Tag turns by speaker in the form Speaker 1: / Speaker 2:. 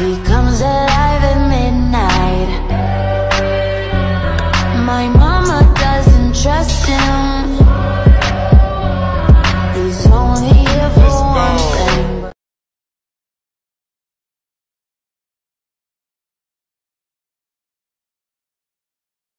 Speaker 1: He comes alive at midnight. My mama doesn't trust him.